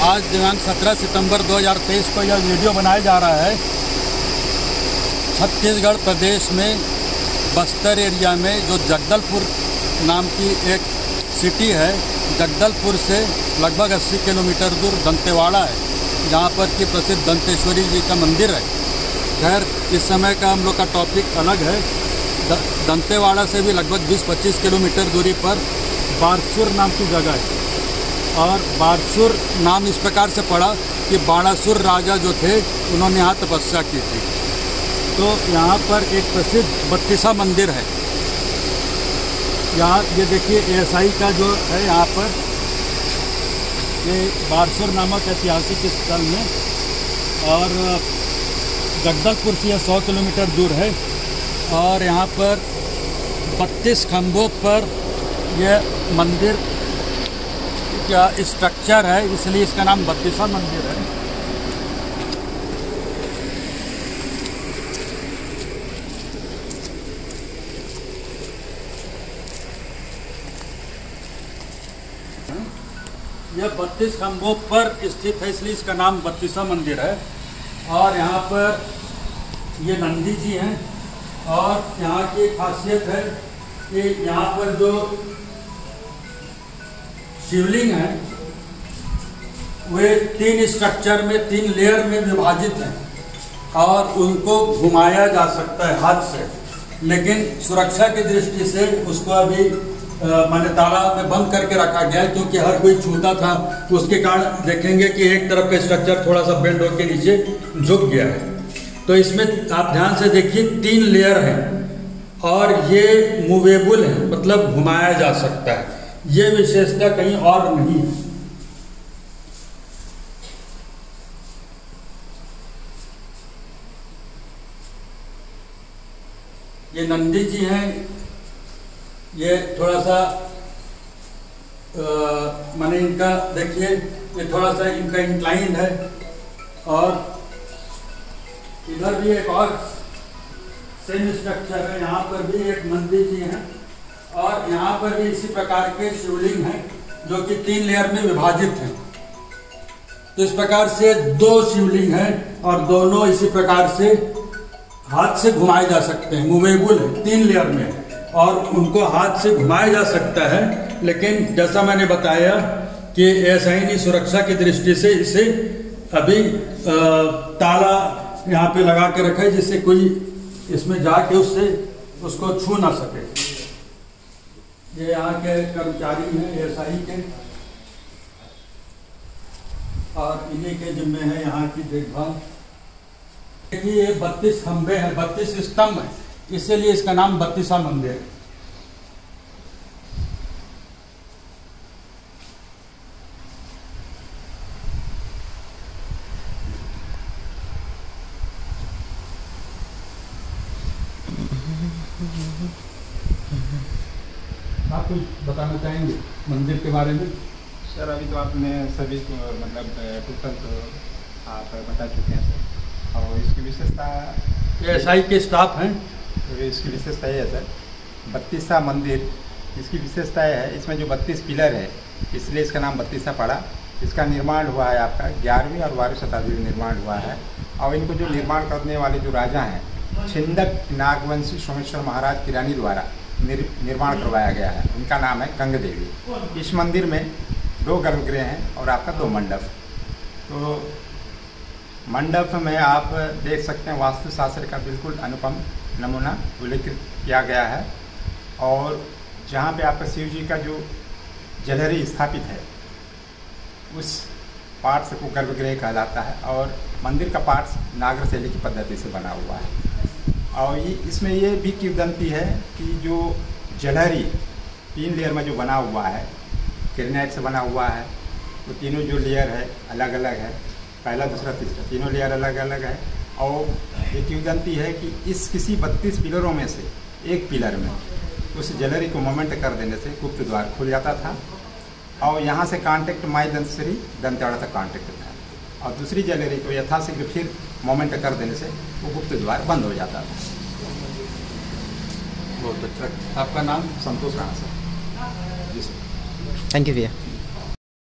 आज दिनांक 17 सितंबर 2023 को यह वीडियो बनाया जा रहा है। छत्तीसगढ़ प्रदेश में बस्तर एरिया में जो जगदलपुर नाम की एक सिटी है, जगदलपुर से लगभग 80 किलोमीटर दूर दंतेवाड़ा है, जहाँ पर कि प्रसिद्ध दंतेश्वरी जी का मंदिर है। खैर, इस समय का हम लोग का टॉपिक अलग है। दंतेवाड़ा से भी लगभग 20-25 किलोमीटर दूरी पर बारसुर नाम की जगह है। और बारसुर नाम इस प्रकार से पड़ा कि बाणासुर राजा जो थे, उन्होंने यहाँ तपस्या की थी। तो यहाँ पर एक प्रसिद्ध बत्तीसा मंदिर है। यहाँ, ये देखिए एएसआई का जो है यहाँ पर, ये बारसुर नामक ऐतिहासिक स्थल में और जगदलपुर से यह सौ किलोमीटर दूर है और यहाँ पर बत्तीस खम्भों पर यह मंदिर का स्ट्रक्चर है, इसलिए इसका नाम बत्तीसा मंदिर है। यह बत्तीस खम्भों पर स्थित है, इसलिए इसका नाम बत्तीसा मंदिर है। और यहाँ पर ये नंदी जी हैं, और यहाँ की खासियत है कि यहाँ पर जो शिवलिंग है, वे तीन स्ट्रक्चर में, तीन लेयर में विभाजित हैं और उनको घुमाया जा सकता है हाथ से। लेकिन सुरक्षा की दृष्टि से उसको अभी माने ताला में बंद करके रखा गया है, क्योंकि हर कोई छूता था उसके कारण देखेंगे कि एक तरफ़ का स्ट्रक्चर थोड़ा सा बेंड होकर नीचे झुक गया है। तो इसमें आप ध्यान से देखिए, तीन लेयर हैं और ये मूवेबल है मतलब घुमाया जा सकता है। ये विशेषता कहीं और नहीं है। ये नंदी जी हैं, ये थोड़ा सा माने इनका, देखिए, ये थोड़ा सा इनका इंक्लाइन है, और इधर भी एक और सेम स्ट्रक्चर है, यहाँ पर भी एक नंदी जी हैं। और यहाँ पर भी इसी प्रकार के शिवलिंग हैं, जो कि तीन लेयर में विभाजित हैं। तो इस प्रकार से दो शिवलिंग हैं और दोनों इसी प्रकार से हाथ से घुमाए जा सकते हैं। मूवेबल है, तीन लेयर में। और उनको हाथ से घुमाया जा सकता है, लेकिन जैसा मैंने बताया कि ऐसा ही नहीं, सुरक्षा की दृष्टि से इसे अभी ताला यहाँ पे लगा के रखा है, जिससे कोई इसमें जाके उससे, उसको छू ना सके। ये यहाँ के कर्मचारी हैं एएसआई के। और इन्हीं के जिम्मे है यहाँ की देखभाल। देखिए ये बत्तीस खंबे हैं, बत्तीस स्तंभ है। इसीलिए इसका नाम बत्तीसा मंदिर है। आप कुछ बताना चाहेंगे मंदिर के बारे में? सर अभी तो आपने सभी को मतलब टोटल तो आप बता चुके हैं सर। और इसकी विशेषता एस आई के स्टाफ हैं। तो इसकी विशेषता ये है सर बत्तीसा मंदिर इसकी विशेषता है इसमें जो बत्तीस पिलर है इसलिए इसका नाम बत्तीसा पड़ा। इसका निर्माण हुआ है आपका ग्यारहवीं और बारहवीं शताब्दी में निर्माण हुआ है। और इनको जो निर्माण करने वाले जो राजा हैं छिंदक नागवंशी सोमेश्वर महाराज की रानी द्वारा निर, निर्माण करवाया गया है। उनका नाम है गंग देवी। इस मंदिर में दो गर्भगृह हैं और आपका दो मंडप। तो मंडप में आप देख सकते हैं वास्तुशास्त्र का बिल्कुल अनुपम नमूना उल्लेखित किया गया है। और जहाँ पे आपका शिव जी का जो जलहरी स्थापित है उस पार्ट्स को गर्भगृह कहलाता है और मंदिर का पार्ट्स नागर शैली की पद्धति से बना हुआ है। और इसमें ये भी किवदंती है कि जो जलहरी तीन लेयर में जो बना हुआ है ग्रेनाइट से बना हुआ है, वो तो तीनों जो लेयर है अलग अलग है, पहला, दूसरा, तीसरा, तीनों लेयर अलग अलग है। और ये किवदंती है कि इस किसी बत्तीस पिलरों में से एक पिलर में उस जलरी को मोमेंट कर देने से गुप्त द्वार खुल जाता था। और यहाँ से कांटेक्ट माई दंतश्री दंतेवाड़ा तक कांटेक्ट था। और दूसरी जलरी को यथाशीघ्र फिर मोमेंट कर देने से वो गुप्त द्वार बंद हो जाता था बहुत अच्छा। आपका नाम Santosh Rana sir. Ji sir. Thank you भैया।